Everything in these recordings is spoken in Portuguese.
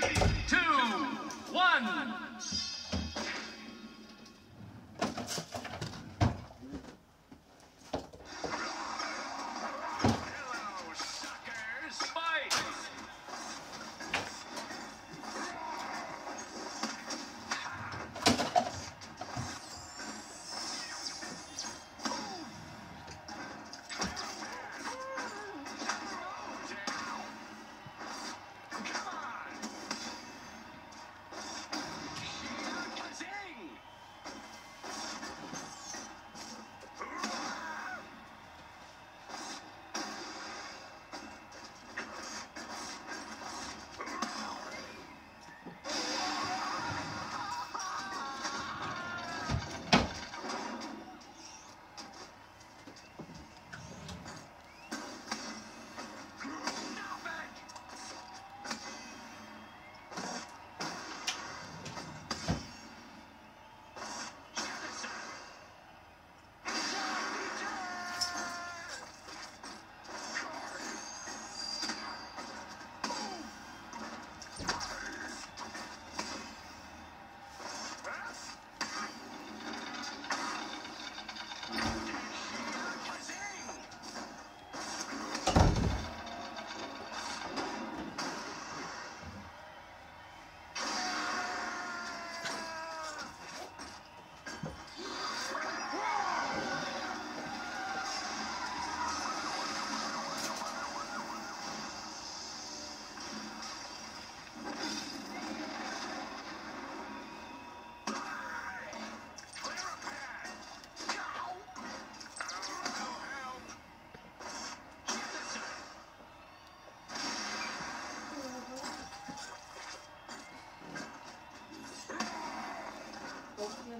Thank you.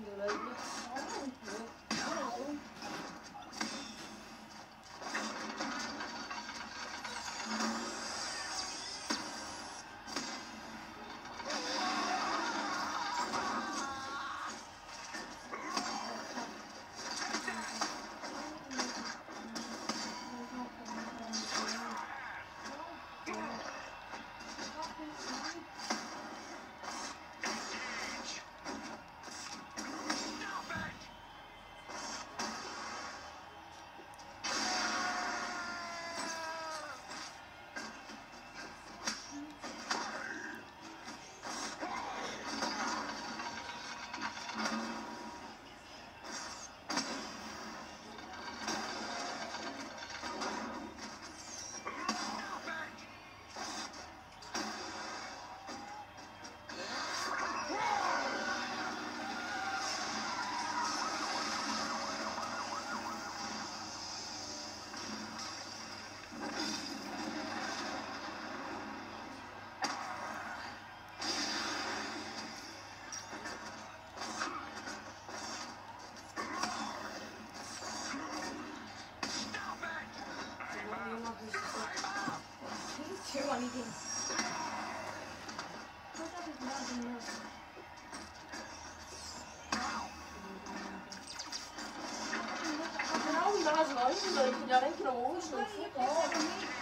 Thank you. Não, mas nós não,